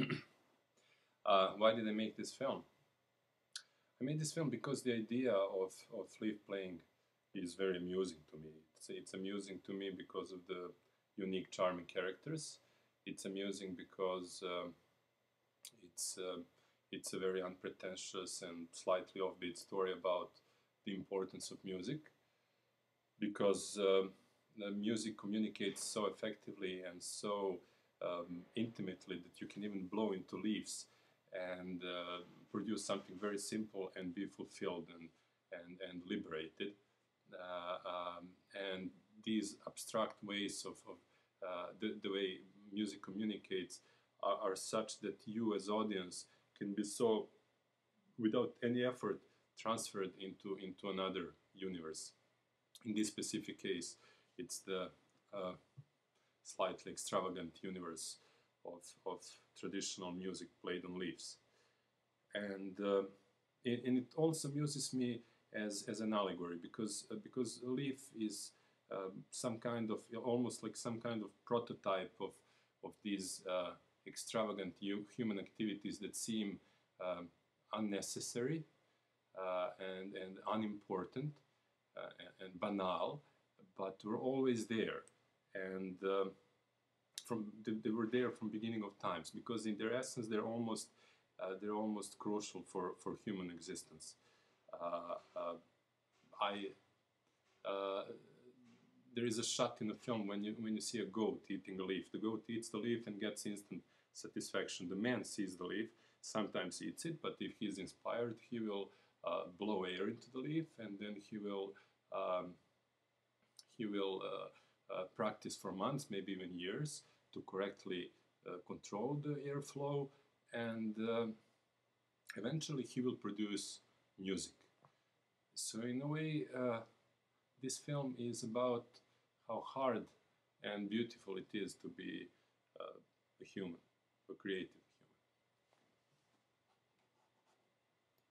uh, why did I make this film? I made this film because the idea of, of leaf playing is very amusing to me. It's, it's amusing to me because of the unique, charming characters. It's amusing because uh, it's uh, it's a very unpretentious and slightly offbeat story about the importance of music because uh, the music communicates so effectively and so um, intimately that you can even blow into leaves and uh, produce something very simple and be fulfilled and, and, and liberated. Uh, um, and these abstract ways of, of uh, the, the way music communicates are, are such that you as audience can be so, without any effort, transferred into, into another universe. In this specific case, it's the uh, slightly extravagant universe of, of traditional music played on leaves. And, uh, it, and it also amuses me as, as an allegory because, uh, because a leaf is um, some kind of, almost like some kind of prototype of, of these uh, extravagant human activities that seem um, unnecessary uh, and, and unimportant uh, and, and, banal, but were always there. And um, from they, they, were there from beginning of times because in their essence they're almost uh, they're almost crucial for, for human existence. Uh, uh, I uh, there is a shot in the film when you when you see a goat eating a leaf. The goat eats the leaf and gets instant satisfaction. The man sees the leaf, sometimes eats it, but if he's inspired, he will uh, blow air into the leaf, and then he will um, he will uh, uh, practice for months, maybe even years, to correctly uh, control the airflow, and um, eventually he will produce music. So in a way, uh, this film is about how hard and beautiful it is to be uh, a human, a creative.